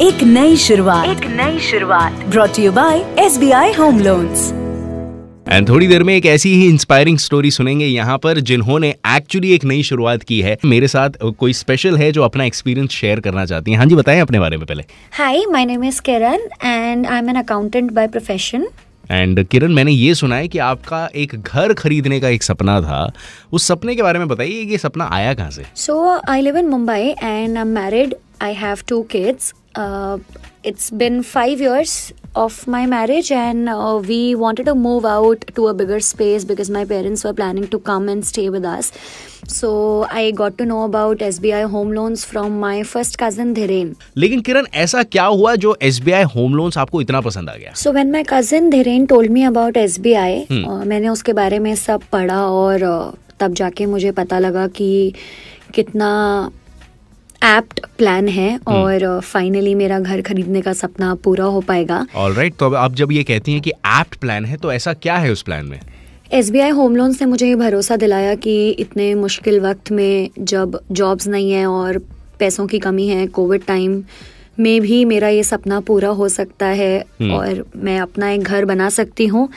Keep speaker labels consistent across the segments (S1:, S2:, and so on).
S1: एक नई शुरुआत। एक नई शुरुआत। Brought you by S B I home loans
S2: and थोड़ी देर में एक ऐसी ही इंस्पायरिंग स्टोरी सुनेंगे यहाँ पर जिन्होंने एक्चुअली एक नई शुरुआत की है। मेरे साथ कोई स्पेशल है जो अपना एक्सपीरियंस शेयर करना चाहती हैं? हाँ जी बताएँ अपने बारे में पहले।
S3: Hi, my name is Kiran and I'm an accountant by profession.
S2: And Kiran मैंने ये सुना है कि आपका एक घर खरीदने का एक सपना था। उस सपने के बारे में बताइए ये सपना आया कहाँ से?
S3: So I live in Mumbai and I am married. I have two kids. Uh, it's been five years of my marriage and uh, we wanted to move out to a bigger space because my parents were planning to come and stay with us. So I got to know about SBI home loans from my first cousin Dhiren.
S2: लेकिन किरण ऐसा क्या हुआ जो S home loans आपको इतना पसंद आ गया
S3: so when my cousin Dhiren told me about SBI मैंने उसके बारे में सब पढ़ा और uh, तब जाके मुझे पता लगा कि कितना एप्ट प्लान है और फाइनली मेरा घर खरीदने का सपना पूरा हो पाएगा।
S2: ऑल राइट तो अब आप जब ये कहती हैं कि एप्ट प्लान है तो ऐसा क्या है उस प्लान में?
S3: S B I home loans ने मुझे ये भरोसा दिलाया कि इतने मुश्किल वक्त में जब जॉब्स नहीं है और पैसों की कमी है कोविड टाइम में भी मेरा ये सपना पूरा हो सकता है और मैं अपना एक घर बना सकती हूँ।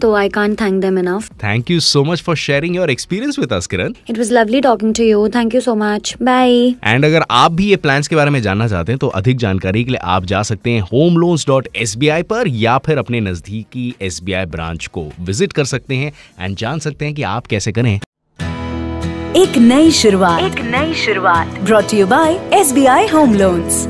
S3: तो I can't thank them enough
S2: thank you so much for sharing your experience with us Kiran
S3: it was lovely talking to you thank you so much bye
S2: and अगर आप भी ये प्लान्स के बारे में जानना चाहते हैं तो अधिक जानकारी के लिए आप जा सकते हैं home loans dot S B I पर या फिर अपने नजदीकी एस बी आई ब्रांच को विज़िट कर सकते हैं एंड जान सकते हैं कि आप कैसे करें।
S1: एक नई शुरुआत। एक नई शुरुआत। Brought you by S B I home loans